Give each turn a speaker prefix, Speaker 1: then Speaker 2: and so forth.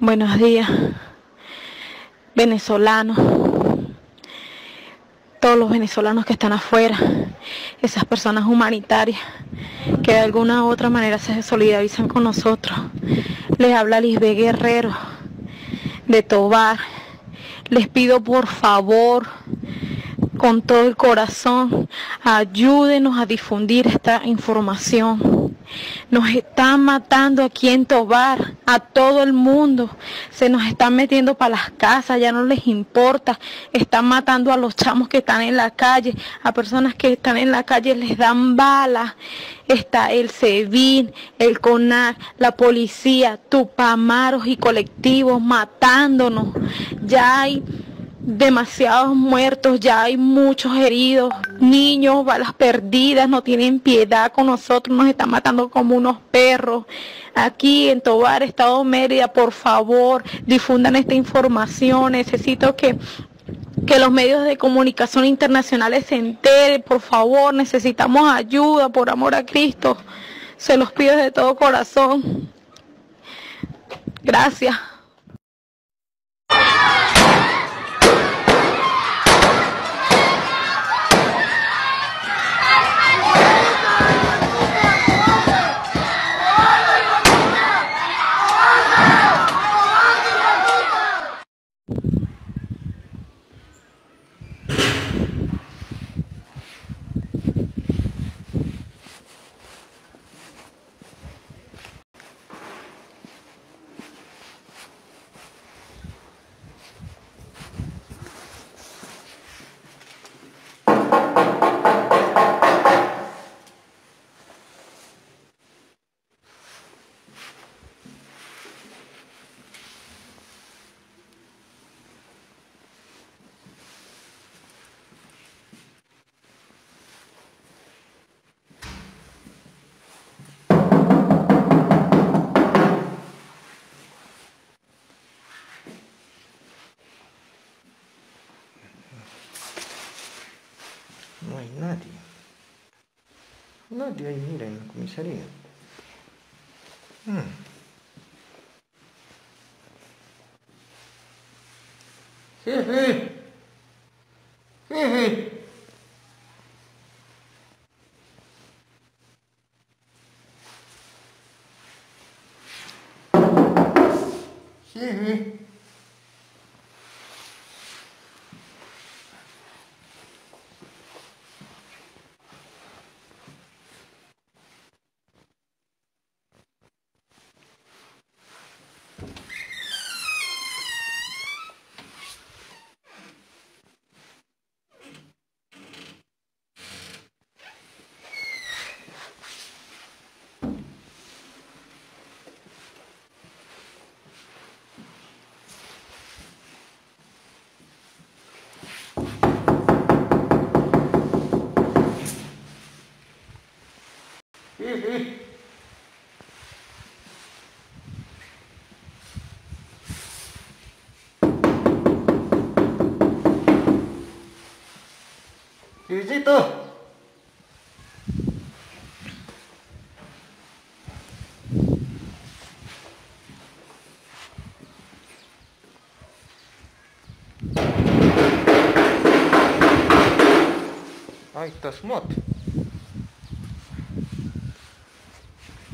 Speaker 1: Buenos días, venezolanos, todos los venezolanos que están afuera, esas personas humanitarias que de alguna u otra manera se solidarizan con nosotros. Les habla Lisbeth Guerrero de Tobar. Les pido por favor, con todo el corazón, ayúdenos a difundir esta información. Nos están matando aquí en Tobar, a todo el mundo. Se nos están metiendo para las casas, ya no les importa. Están matando a los chamos que están en la calle, a personas que están en la calle les dan balas. Está el SEBIN, el CONAR, la policía, tupamaros y colectivos matándonos. Ya hay demasiados muertos, ya hay muchos heridos, niños, balas perdidas, no tienen piedad con nosotros, nos están matando como unos perros. Aquí en Tobar, Estado Mérida, por favor, difundan esta información. Necesito que que los medios de comunicación internacionales se enteren, por favor, necesitamos ayuda, por amor a Cristo. Se los pido de todo corazón. Gracias.
Speaker 2: No hay nadie. Nadie ahí, mira, en la comisaría. Mm. Jefe. Jefe. Jefe. Mm-hmm. Di situ. Ay, tas mot.